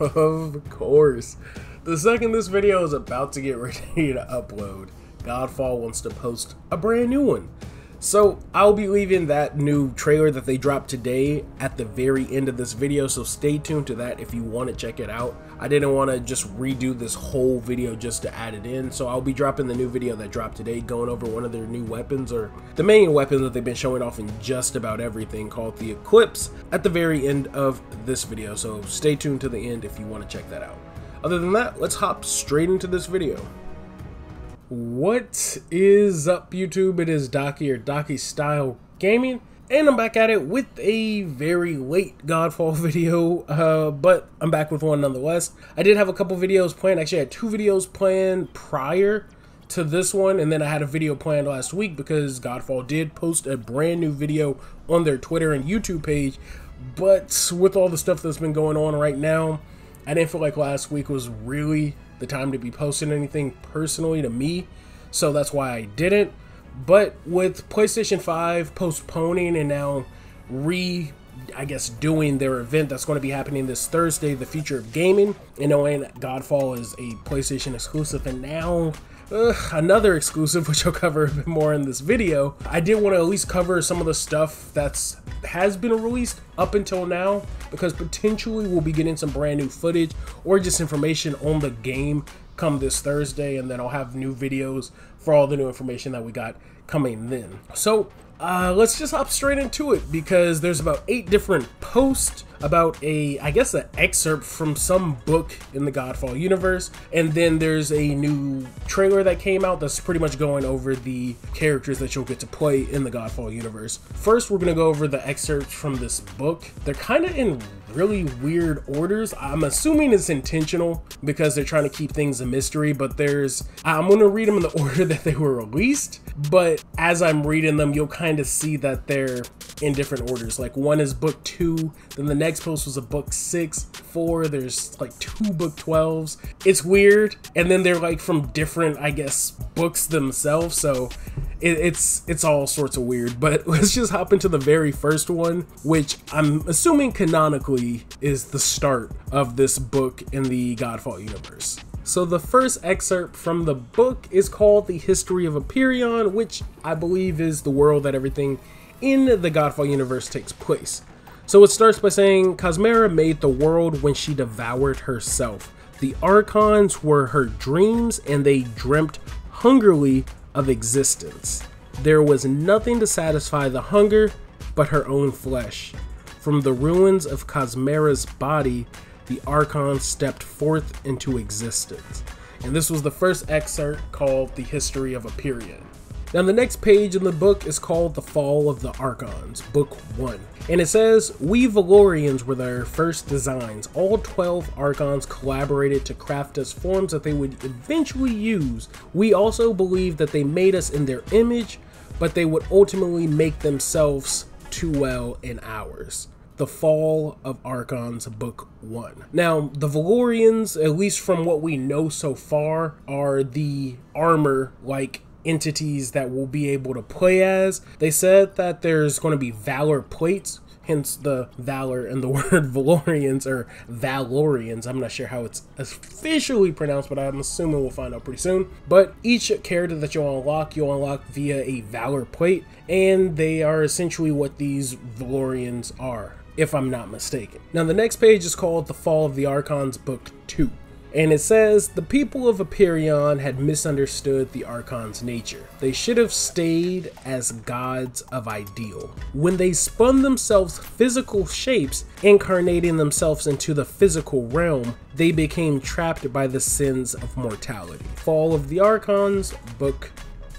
Of course. The second this video is about to get ready to upload, Godfall wants to post a brand new one. So I'll be leaving that new trailer that they dropped today at the very end of this video, so stay tuned to that if you want to check it out. I didn't want to just redo this whole video just to add it in, so I'll be dropping the new video that dropped today, going over one of their new weapons, or the main weapon that they've been showing off in just about everything called the Eclipse at the very end of this video, so stay tuned to the end if you want to check that out. Other than that, let's hop straight into this video. What is up, YouTube? It is Daiki or Daiki Style Gaming, and I'm back at it with a very late Godfall video, uh, but I'm back with one nonetheless. I did have a couple videos planned. Actually, I had two videos planned prior to this one, and then I had a video planned last week because Godfall did post a brand new video on their Twitter and YouTube page. But with all the stuff that's been going on right now, I didn't feel like last week was really the time to be posting anything personally to me, so that's why I didn't. But with PlayStation 5 postponing and now re I guess doing their event that's going to be happening this Thursday, the future of gaming, and knowing Godfall is a PlayStation exclusive, and now another exclusive, which I'll cover a bit more in this video. I did want to at least cover some of the stuff that's has been released up until now, because potentially we'll be getting some brand new footage or just information on the game come this Thursday, and then I'll have new videos for all the new information that we got coming then. So uh, let's just hop straight into it because there's about eight different posts about a, I guess, an excerpt from some book in the Godfall universe, and then there's a new trailer that came out that's pretty much going over the characters that you'll get to play in the Godfall universe. First, we're gonna go over the excerpts from this book. They're kind of in really weird orders. I'm assuming it's intentional because they're trying to keep things a mystery, but there's, I'm gonna read them in the order that they were released, but as I'm reading them, you'll kind of see that they're in different orders. Like one is book two, then the next post was a book six, four, there's like two book 12s. It's weird. And then they're like from different, I guess, books themselves. So it, it's it's all sorts of weird. But let's just hop into the very first one, which I'm assuming canonically is the start of this book in the Godfall universe. So the first excerpt from the book is called The History of Aperion, which I believe is the world that everything in the Godfall universe takes place. So it starts by saying Cosmera made the world when she devoured herself. The Archons were her dreams and they dreamt hungrily of existence. There was nothing to satisfy the hunger but her own flesh. From the ruins of Cosmera's body, the Archons stepped forth into existence. And this was the first excerpt called The History of Aperion. Now, the next page in the book is called The Fall of the Archons, Book 1. And it says, We Valorians were their first designs. All 12 Archons collaborated to craft us forms that they would eventually use. We also believe that they made us in their image, but they would ultimately make themselves too well in ours. The Fall of Archons, Book 1. Now, the Valorians, at least from what we know so far, are the armor like entities that we'll be able to play as. They said that there's going to be Valor plates, hence the Valor and the word Valorians or Valorians. I'm not sure how it's officially pronounced, but I'm assuming we'll find out pretty soon. But each character that you'll unlock, you'll unlock via a Valor plate, and they are essentially what these Valorians are, if I'm not mistaken. Now, the next page is called The Fall of the Archons, Book 2. And it says the people of Aperion had misunderstood the Archon's nature. They should have stayed as gods of ideal. When they spun themselves physical shapes, incarnating themselves into the physical realm, they became trapped by the sins of mortality. Fall of the Archons, Book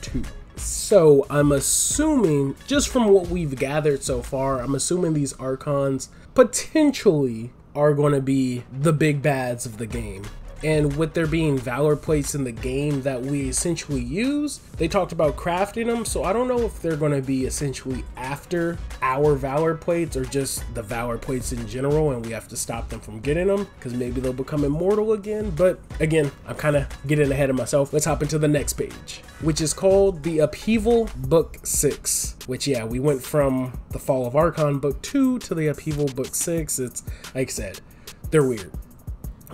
2. So I'm assuming, just from what we've gathered so far, I'm assuming these Archons potentially are going to be the big bads of the game and with there being valor plates in the game that we essentially use they talked about crafting them so i don't know if they're going to be essentially after our valor plates or just the valor plates in general and we have to stop them from getting them because maybe they'll become immortal again. But again i'm kind of getting ahead of myself. Let's hop into the next page which is called the upheaval book 6 which yeah we went from the fall of archon book 2 to the upheaval book 6 it's like i said they're weird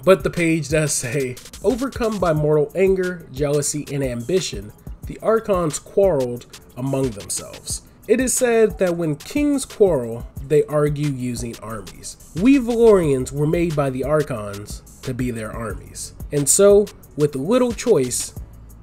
But the page does say, overcome by mortal anger, jealousy, and ambition, the Archons quarreled among themselves. It is said that when kings quarrel, they argue using armies. We Valorians were made by the Archons to be their armies. And so, with little choice,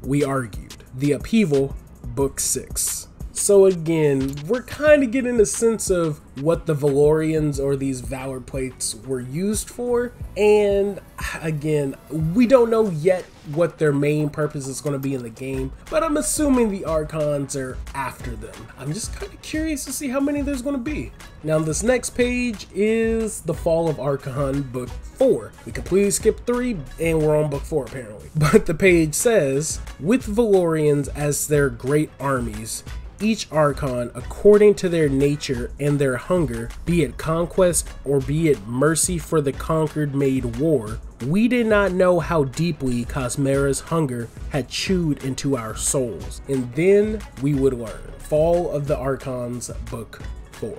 we argued. The Upheaval, Book 6. So again, we're kind of getting a sense of what the Valorians or these Valor plates were used for. And again, we don't know yet what their main purpose is going to be in the game, but I'm assuming the Archons are after them. I'm just kind of curious to see how many there's going to be. Now, this next page is the Fall of Archon Book 4. We completely skipped 3 and we're on Book 4 apparently. But the page says, with Valorians as their great armies, each Archon according to their nature and their hunger, be it conquest or be it mercy for the conquered made war, we did not know how deeply Cosmera's hunger had chewed into our souls, and then we would learn. Fall of the Archons, Book 4.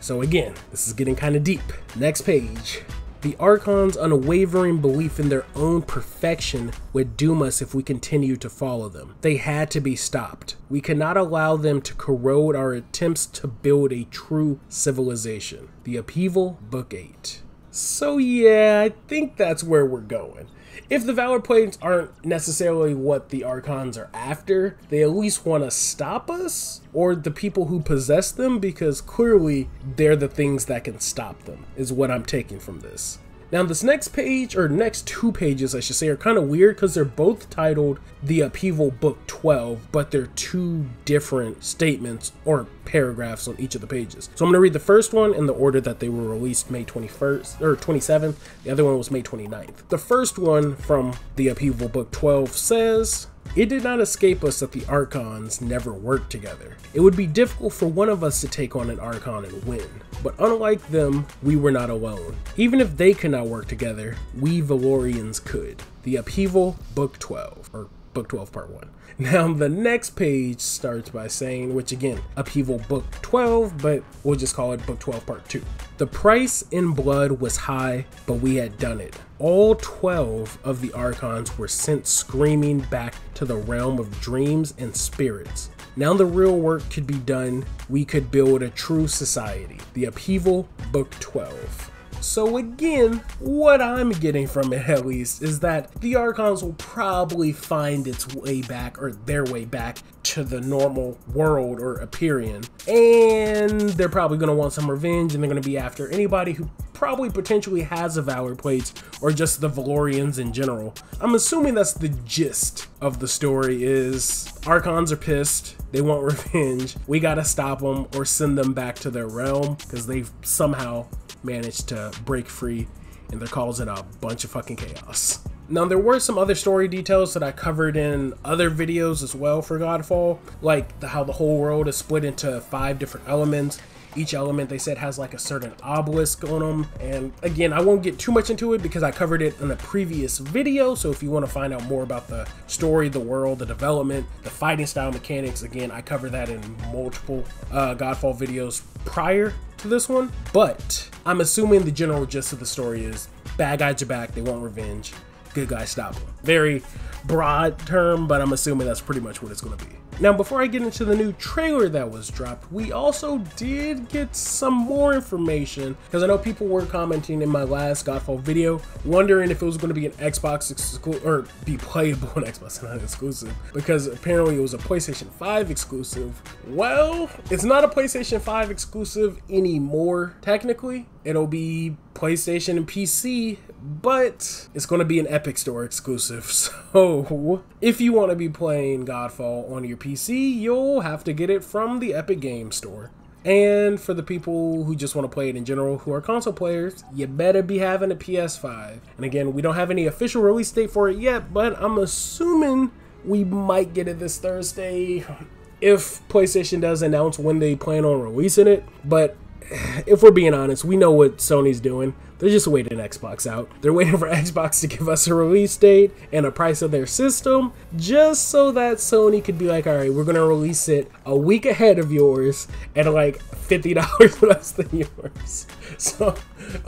So again, this is getting kind of deep. Next page. The Archon's unwavering belief in their own perfection would doom us if we continued to follow them. They had to be stopped. We cannot allow them to corrode our attempts to build a true civilization. The Upheaval, Book 8. So yeah, I think that's where we're going if the Valor plates aren't necessarily what the Archons are after, they at least want to stop us or the people who possess them because clearly they're the things that can stop them, is what I'm taking from this. Now, this next page, or next two pages, I should say, are kind of weird because they're both titled The Upheaval Book 12, but they're two different statements or paragraphs on each of the pages. So I'm going to read the first one in the order that they were released May 21st or 27th. The other one was May 29th. The first one from The Upheaval Book 12 says, it did not escape us that the Archons never worked together. It would be difficult for one of us to take on an Archon and win, but unlike them, we were not alone. Even if they could not work together, we Valorians could. The Upheaval, Book 12, or Book 12, Part 1. Now, the next page starts by saying, which again, Upheaval Book 12, but we'll just call it Book 12, Part 2. The price in blood was high, but we had done it. All 12 of the Archons were sent screaming back to the realm of dreams and spirits. Now the real work could be done. We could build a true society. The Upheaval, Book 12. So again, what I'm getting from it at least is that the Archons will probably find its way back or their way back to the normal world or Aperion. And they're probably going to want some revenge and they're going to be after anybody who probably potentially has a Valor Plate or just the Valorians in general. I'm assuming that's the gist of the story is Archons are pissed, they want revenge, we gotta stop them or send them back to their realm because they've somehow managed to break free and they're causing a bunch of fucking chaos. Now, there were some other story details that I covered in other videos as well for Godfall, like the, how the whole world is split into five different elements. Each element they said has like a certain obelisk on them. And again, I won't get too much into it because I covered it in a previous video. So if you want to find out more about the story, the world, the development, the fighting style mechanics, again, I cover that in multiple uh, Godfall videos prior to this one. But I'm assuming the general gist of the story is bad guys are back, they want revenge, good guys stop them. Very broad term, but I'm assuming that's pretty much what it's going to be. Now, before I get into the new trailer that was dropped, we also did get some more information because I know people were commenting in my last Godfall video, wondering if it was going to be an Xbox exclusive or be playable on Xbox, not exclusive, because apparently it was a PlayStation 5 exclusive. Well, it's not a PlayStation 5 exclusive anymore, technically. It'll be PlayStation and PC, but it's going to be an Epic Store exclusive. So, if you want to be playing Godfall on your PC, you'll have to get it from the Epic Game Store. And for the people who just want to play it in general, who are console players, you better be having a PS5. And again, we don't have any official release date for it yet, but I'm assuming we might get it this Thursday if PlayStation does announce when they plan on releasing it. But if we're being honest, we know what Sony's doing. They're just waiting Xbox out. They're waiting for Xbox to give us a release date and a price of their system, just so that Sony could be like, all right, we're gonna release it a week ahead of yours at like fifty dollars less than yours. So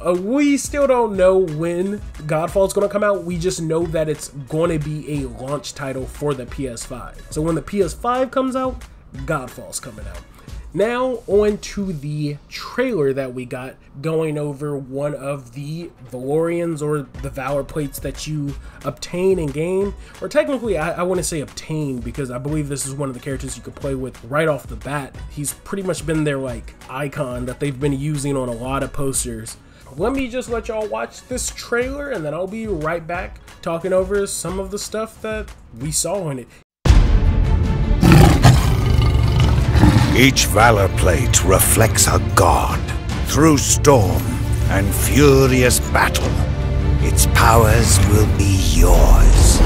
uh, we still don't know when Godfall is going to come out. We just know that it's going to be a launch title for the PS5. So when the PS5 comes out, Godfall's coming out. Now, on to the trailer that we got going over one of the Valorians or the Valor plates that you obtain in game. Or technically, I, I want to say obtain because I believe this is one of the characters you could play with right off the bat. He's pretty much been their like icon that they've been using on a lot of posters. Let me just let y'all watch this trailer and then I'll be right back talking over some of the stuff that we saw in it. Each Valor plate reflects a god. Through storm and furious battle, its powers will be yours.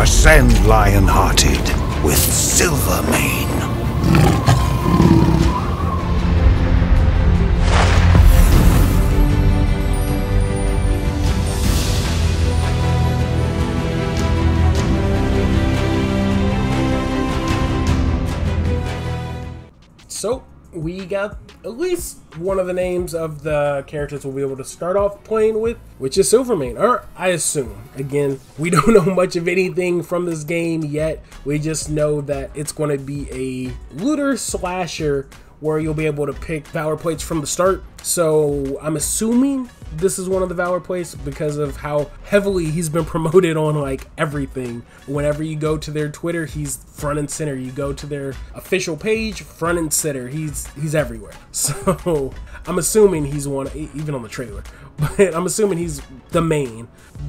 Ascend Lionhearted with Silvermane. We got at least one of the names of the characters we'll be able to start off playing with, which is Silvermane, or I assume. Again, we don't know much of anything from this game yet. We just know that it's going to be a looter slasher where you'll be able to pick Valor plates from the start. So I'm assuming this is one of the Valor plates because of how heavily he's been promoted on like everything. Whenever you go to their Twitter, he's front and center. You go to their official page, front and center. He's he's everywhere. So I'm assuming he's one, even on the trailer. But I'm assuming he's the main.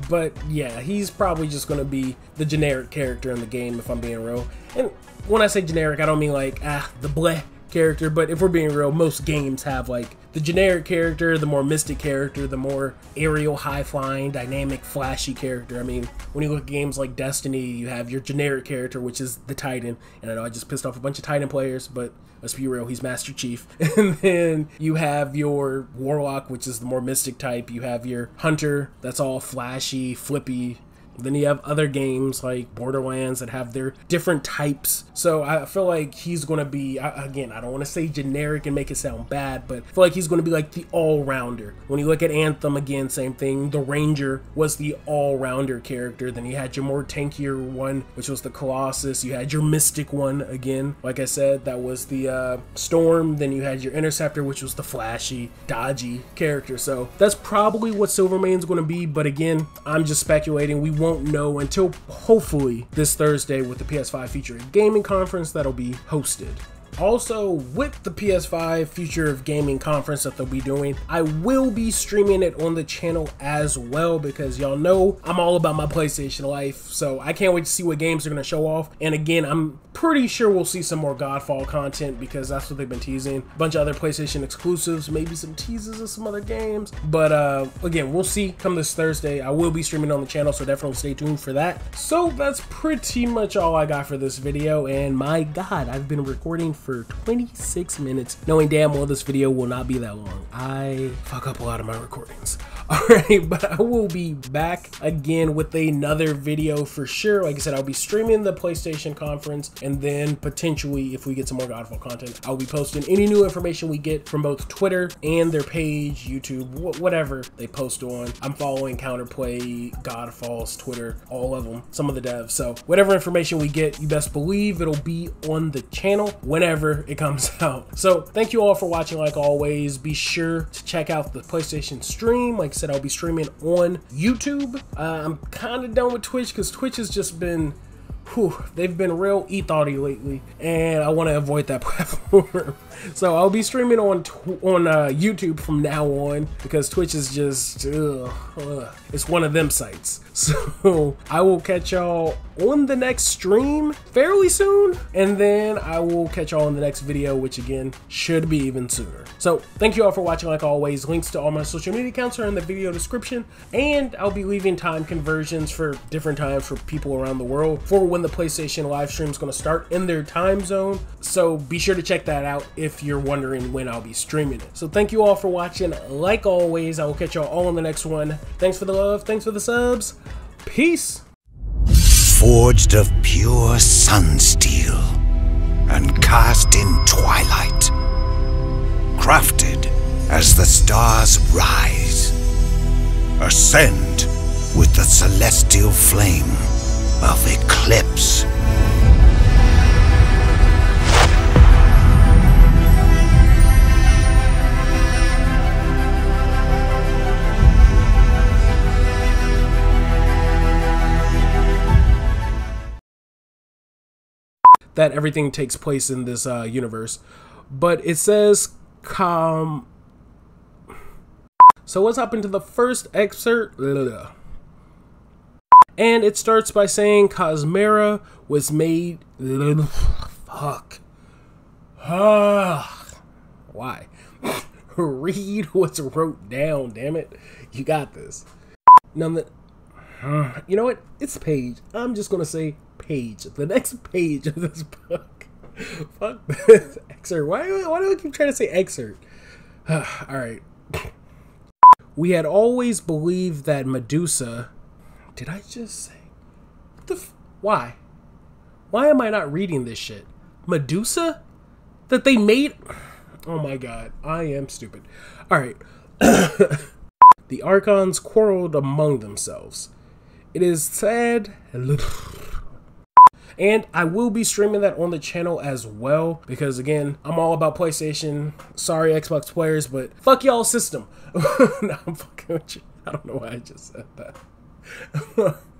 But yeah, he's probably just gonna be the generic character in the game if I'm being real. And when I say generic, I don't mean like ah the bleh character, but if we're being real, most games have like the generic character, the more mystic character, the more aerial, high flying, dynamic, flashy character. I mean, when you look at games like Destiny, you have your generic character, which is the Titan. And I know I just pissed off a bunch of Titan players, but let's be real, he's Master Chief. And then you have your Warlock, which is the more mystic type. You have your Hunter, that's all flashy, flippy, then you have other games like Borderlands that have their different types. So I feel like he's going to be, again, I don't want to say generic and make it sound bad, but I feel like he's going to be like the all rounder. When you look at Anthem, again, same thing. The Ranger was the all rounder character. Then you had your more tankier one, which was the Colossus. You had your Mystic one, again, like I said, that was the uh, Storm. Then you had your Interceptor, which was the flashy, dodgy character. So that's probably what Silvermane's going to be. But again, I'm just speculating. We won't know until hopefully this Thursday with the PS5 featuring Gaming Conference that'll be hosted. Also, with the PS5 Future of Gaming conference that they'll be doing, I will be streaming it on the channel as well because y'all know I'm all about my PlayStation life. So I can't wait to see what games they're going to show off. And again, I'm pretty sure we'll see some more Godfall content because that's what they've been teasing. A bunch of other PlayStation exclusives, maybe some teases of some other games. But uh, again, we'll see come this Thursday. I will be streaming on the channel, so definitely stay tuned for that. So that's pretty much all I got for this video. And my God, I've been recording for 26 minutes, knowing damn well this video will not be that long. I fuck up a lot of my recordings. Alright, but I will be back again with another video for sure. Like I said, I'll be streaming the PlayStation conference and then potentially, if we get some more Godfall content, I'll be posting any new information we get from both Twitter and their page, YouTube, wh whatever they post on. I'm following Counterplay, Godfall's Twitter, all of them, some of the devs. So whatever information we get, you best believe it'll be on the channel whenever it comes out. So thank you all for watching like always. Be sure to check out the PlayStation stream. Like I said, I'll be streaming on YouTube. Uh, I'm kind of done with Twitch because Twitch has just been whew, they've been real e-thoughty lately, and I want to avoid that platform. so I'll be streaming on on uh, YouTube from now on because Twitch is just ugh, ugh. It's one of them sites. So I will catch y'all on the next stream fairly soon, and then I will catch y'all in the next video, which again should be even sooner. So thank you all for watching like always. Links to all my social media accounts are in the video description, and I'll be leaving time conversions for different times for people around the world for when the PlayStation live stream is going to start in their time zone. So be sure to check that out if you're wondering when I'll be streaming it. So thank you all for watching. Like always, I will catch y'all all in the next one. Thanks for the love. Thanks for the subs. Peace. Forged of pure Sunsteel and cast in twilight. Crafted as the stars rise. Ascend with the celestial flame of eclipse. That everything takes place in this uh, universe. But it says, "Come." So let's hop into the first excerpt. And it starts by saying Cosmera was made. Fuck. Why? Read what's wrote down, damn it. You got this. None that. You know what? It's page. I'm just gonna say page. The next page of this book. Fuck this excerpt. Why, why do I keep trying to say excerpt? All right. We had always believed that Medusa. Did I just say? What the? F- why? Why am I not reading this shit? Medusa? That they made? Oh my god, I am stupid. All right. the Archons quarreled among themselves. It is sad. And I will be streaming that on the channel as well because again, I'm all about PlayStation. Sorry, Xbox players, but fuck y'all system. no, I'm fucking with you. I don't know why I just said that.